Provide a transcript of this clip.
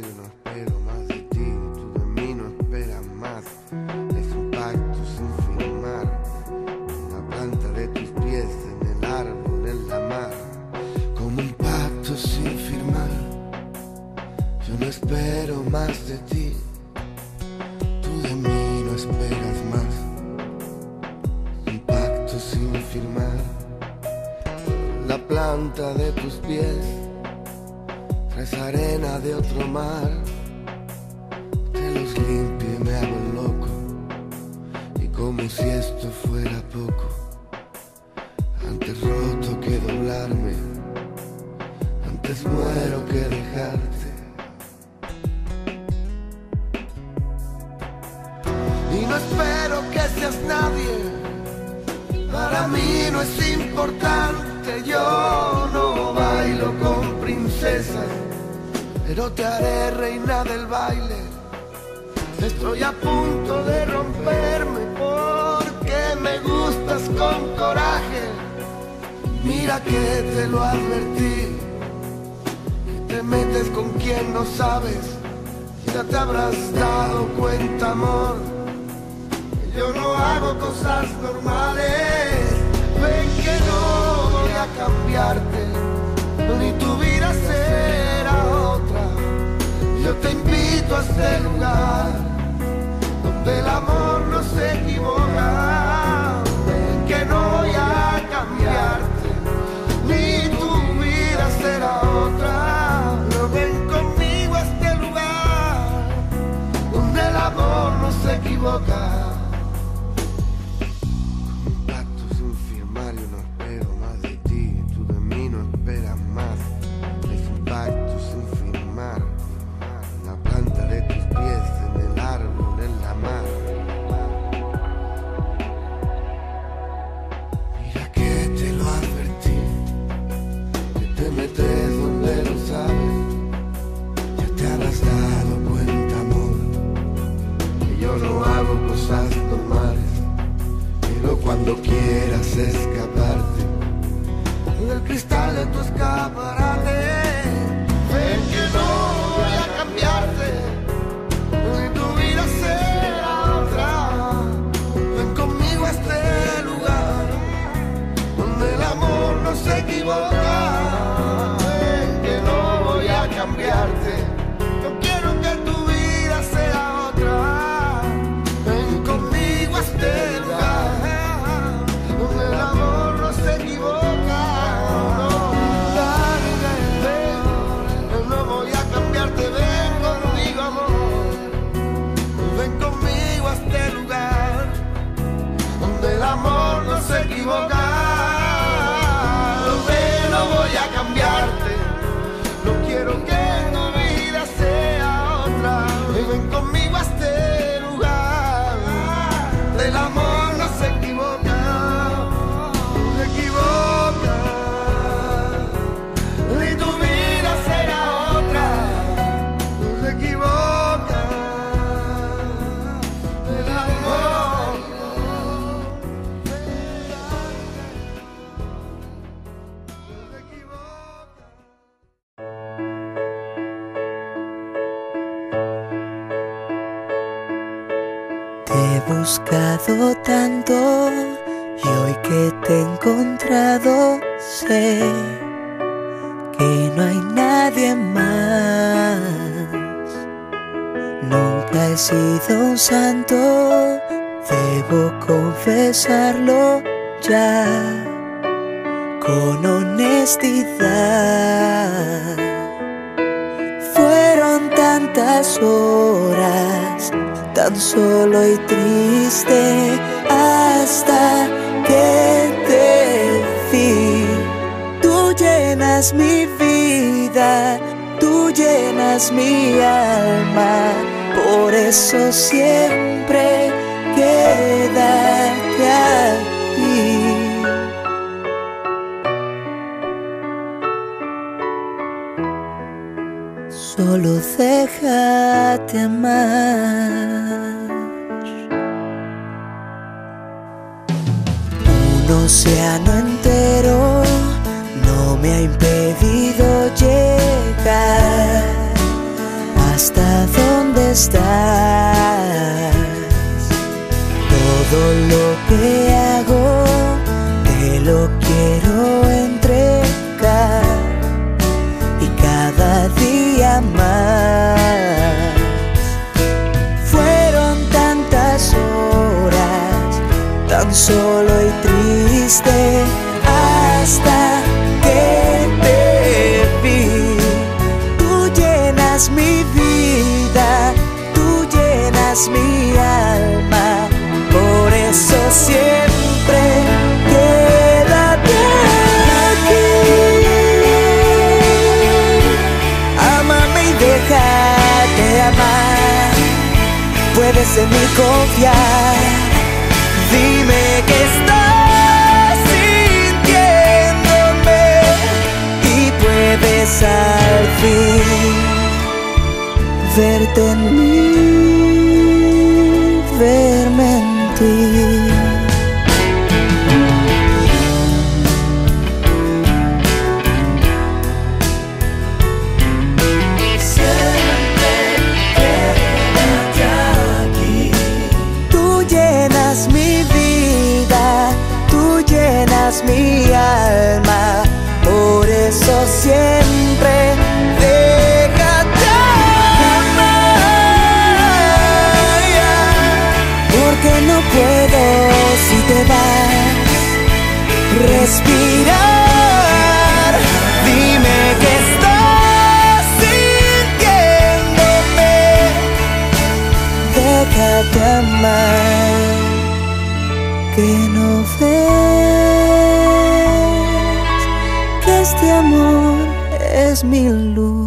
yo no espero más de ti, tú de mí no esperas más. Es un pacto sin firmar, la planta de tus pies, en el árbol, en la mar. Como un pacto sin firmar, yo no espero más de ti, tú de mí no esperas más. Un pacto sin firmar, la planta de tus pies Traes arena de otro mar, te los limpio y me hago loco. Y como si esto fuera poco, antes roto que doblarme, antes muero que dejarte. Y no espero que seas nadie, para mí no es importante, yo no bailo con pero te haré reina del baile. Estoy a punto de romperme porque me gustas con coraje. Mira que te lo advertí, que te metes con quien no sabes. Ya te habrás dado cuenta, amor, que yo no hago cosas normales. Ven que no voy a cambiarte, ni tu escaparte. Del cristal de tu escaparate, buscado tanto y hoy que te he encontrado sé que no hay nadie más. He sido un santo, debo confesarlo ya con honestidad. Fueron tantas horas, tan solo y triste, hasta que te vi. Tú llenas mi vida, tú llenas mi alma, por eso siempre quédate aquí. Solo déjate amar. Un océano entero no me ha impedido estás. Todo lo que hago te lo quiero entregar y cada día más. Fueron tantas horas tan solo y triste mi alma, por eso siempre quédate aquí. Amame y déjate amar, puedes en mí confiar. Dime que estás sintiéndome y puedes al fin verte en mí, verme en ti. Mi alma, por eso siempre puedo si te vas respirar. Dime que estás sintiéndome déjate amar, que no ves que este amor es mi luz.